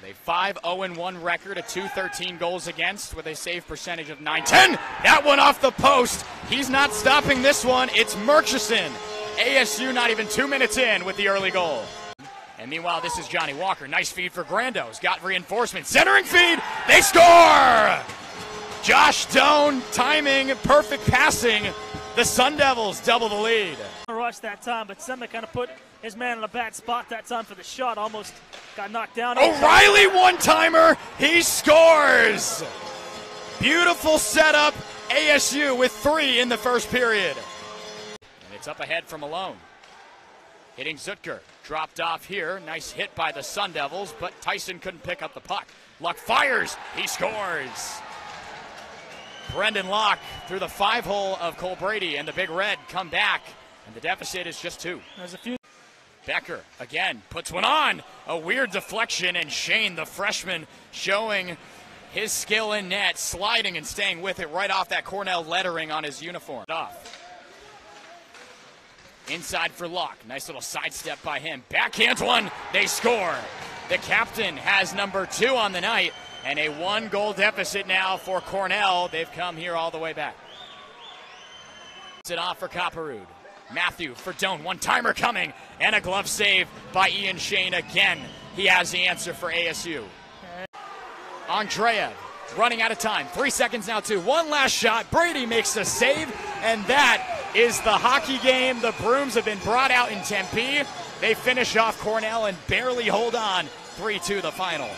with a 5 0 1 record, a 213 goals against, with a save percentage of 910. That one off the post. He's not stopping this one. It's Murchison. ASU not even two minutes in with the early goal. And meanwhile, this is Johnny Walker. Nice feed for Grando's. Got reinforcement. Centering feed. They score! Josh Doan, timing, perfect passing. The Sun Devils double the lead. Rush that time, but Sema kind of put his man in a bad spot that time for the shot. Almost got knocked down. O'Reilly one timer. He scores. Beautiful setup. ASU with three in the first period. And it's up ahead from Malone. Hitting Zutker. Dropped off here. Nice hit by the Sun Devils, but Tyson couldn't pick up the puck. Luck fires. He scores. Brendan Locke through the five hole of Cole Brady, and the Big Red come back, and the deficit is just two. There's a few. Becker again puts one on. A weird deflection, and Shane, the freshman, showing his skill in net, sliding and staying with it right off that Cornell lettering on his uniform. Off. Inside for Locke. Nice little sidestep by him. Backhand one. They score. The captain has number two on the night, and a one goal deficit now for Cornell. They've come here all the way back. It's it off for Kopperud. Matthew for Doan. One timer coming, and a glove save by Ian Shane again. He has the answer for ASU. Andreev running out of time. Three seconds now, too. One last shot. Brady makes the save, and that is the hockey game. The Brooms have been brought out in Tempe. They finish off Cornell and barely hold on. 3 2 the final.